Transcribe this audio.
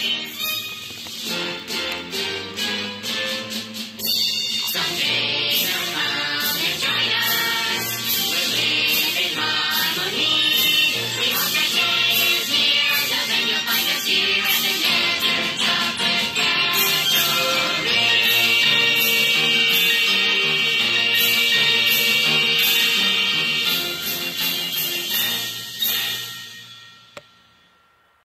Peace.